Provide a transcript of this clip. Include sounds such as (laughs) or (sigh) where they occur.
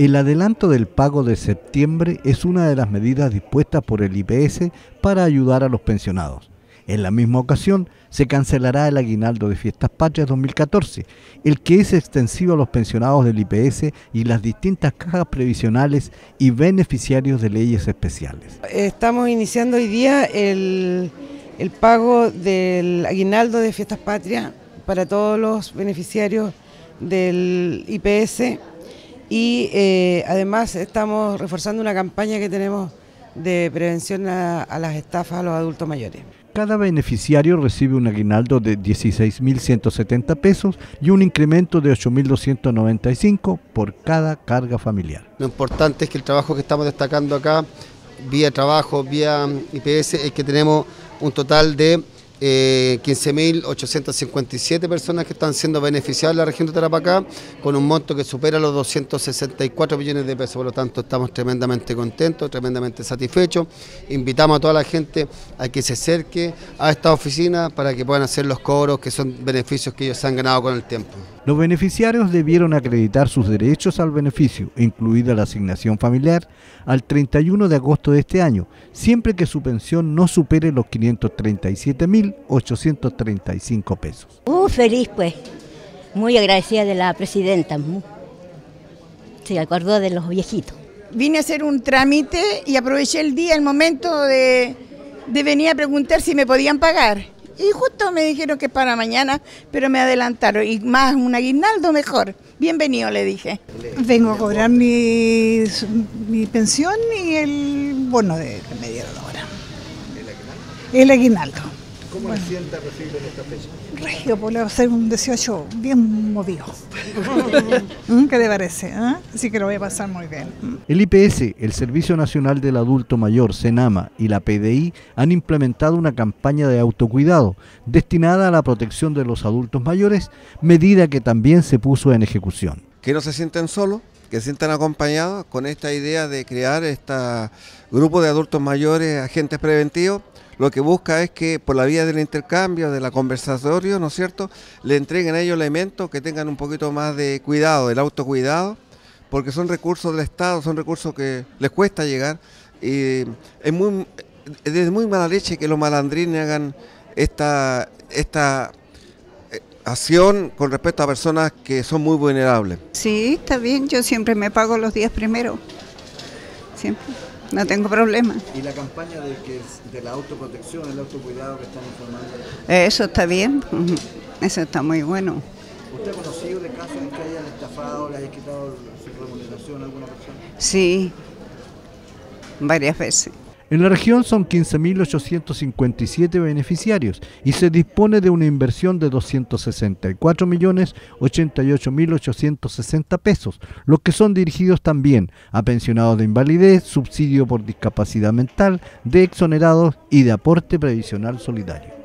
El adelanto del pago de septiembre es una de las medidas dispuestas por el IPS para ayudar a los pensionados. En la misma ocasión, se cancelará el aguinaldo de Fiestas Patrias 2014, el que es extensivo a los pensionados del IPS y las distintas cajas previsionales y beneficiarios de leyes especiales. Estamos iniciando hoy día el, el pago del aguinaldo de Fiestas Patrias para todos los beneficiarios del IPS y eh, además estamos reforzando una campaña que tenemos de prevención a, a las estafas a los adultos mayores. Cada beneficiario recibe un aguinaldo de 16.170 pesos y un incremento de 8.295 por cada carga familiar. Lo importante es que el trabajo que estamos destacando acá, vía trabajo, vía IPS, es que tenemos un total de eh, 15.857 personas que están siendo beneficiadas en la región de Tarapacá, con un monto que supera los 264 millones de pesos. Por lo tanto, estamos tremendamente contentos, tremendamente satisfechos. Invitamos a toda la gente a que se acerque a esta oficina para que puedan hacer los cobros, que son beneficios que ellos han ganado con el tiempo. Los beneficiarios debieron acreditar sus derechos al beneficio, incluida la asignación familiar, al 31 de agosto de este año, siempre que su pensión no supere los 537.835 pesos. Uh, feliz pues, muy agradecida de la presidenta. Se acordó de los viejitos. Vine a hacer un trámite y aproveché el día, el momento de, de venir a preguntar si me podían pagar. Y justo me dijeron que para mañana, pero me adelantaron. Y más un aguinaldo mejor. Bienvenido, le dije. Vengo a cobrar mi, mi pensión y el bono de, que me dieron ahora. ¿El aguinaldo? ¿Cómo bueno. sienta recibir en esta fecha? Regio, por ser un 18 bien movido. (laughs) ¿Qué te parece? ¿Eh? Así que lo voy a pasar muy bien. El IPS, el Servicio Nacional del Adulto Mayor, SENAMA y la PDI han implementado una campaña de autocuidado destinada a la protección de los adultos mayores, medida que también se puso en ejecución. Que no se sienten solos, que se sientan acompañados con esta idea de crear este grupo de adultos mayores, agentes preventivos, lo que busca es que por la vía del intercambio, de la conversatorio, ¿no es cierto?, le entreguen a ellos elementos que tengan un poquito más de cuidado, del autocuidado, porque son recursos del Estado, son recursos que les cuesta llegar. Y es muy, muy mala leche que los malandrines hagan esta, esta acción con respecto a personas que son muy vulnerables. Sí, está bien, yo siempre me pago los días primero, siempre no tengo problema. ¿Y la campaña de, que, de la autoprotección, el autocuidado que están informando? Eso está bien, eso está muy bueno. ¿Usted ha conocido de casos en que hayan estafado, le hayan quitado su remuneración a alguna persona? Sí, varias veces. En la región son 15.857 beneficiarios y se dispone de una inversión de 264.088.860 pesos, los que son dirigidos también a pensionados de invalidez, subsidio por discapacidad mental, de exonerados y de aporte previsional solidario.